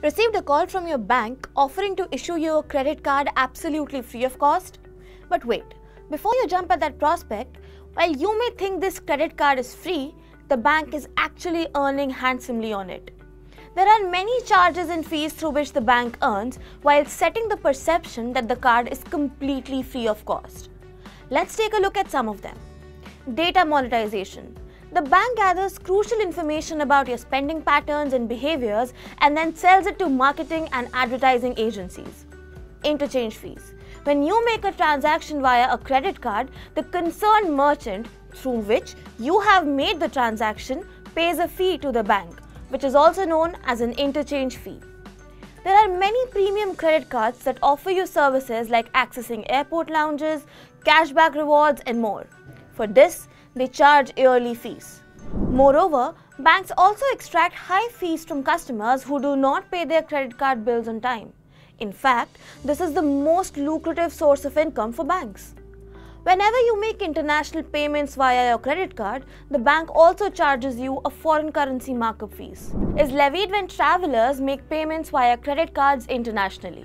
Received a call from your bank offering to issue you a credit card absolutely free of cost? But wait, before you jump at that prospect, while you may think this credit card is free, the bank is actually earning handsomely on it. There are many charges and fees through which the bank earns while setting the perception that the card is completely free of cost. Let's take a look at some of them. Data monetization. The bank gathers crucial information about your spending patterns and behaviors and then sells it to marketing and advertising agencies. Interchange fees. When you make a transaction via a credit card, the concerned merchant through which you have made the transaction pays a fee to the bank, which is also known as an interchange fee. There are many premium credit cards that offer you services like accessing airport lounges, cashback rewards, and more. For this, they charge yearly fees. Moreover, banks also extract high fees from customers who do not pay their credit card bills on time. In fact, this is the most lucrative source of income for banks. Whenever you make international payments via your credit card, the bank also charges you a foreign currency markup fees. Is levied when travelers make payments via credit cards internationally.